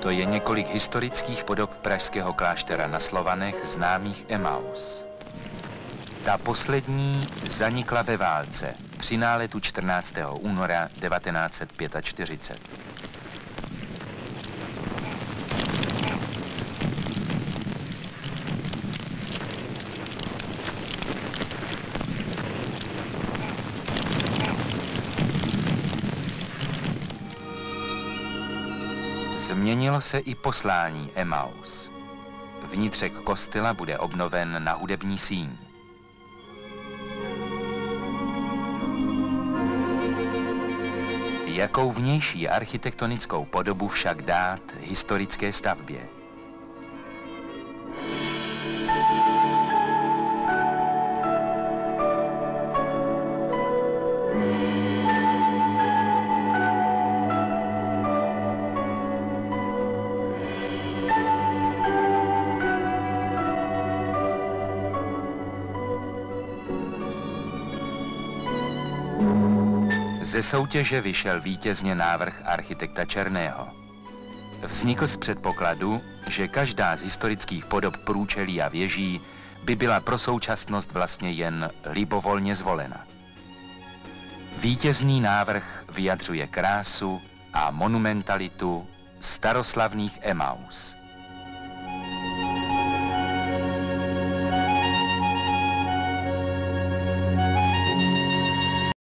To je několik historických podob pražského kláštera na Slovanech známých Emaus. Ta poslední zanikla ve válce při náletu 14. února 1945. Změnilo se i poslání Emaus. Vnitřek kostela bude obnoven na hudební síň. Jakou vnější architektonickou podobu však dát historické stavbě? Ze soutěže vyšel vítězně návrh architekta Černého. Vznikl z předpokladu, že každá z historických podob průčelí a věží by byla pro současnost vlastně jen libovolně zvolena. Vítězný návrh vyjadřuje krásu a monumentalitu staroslavných Emaus.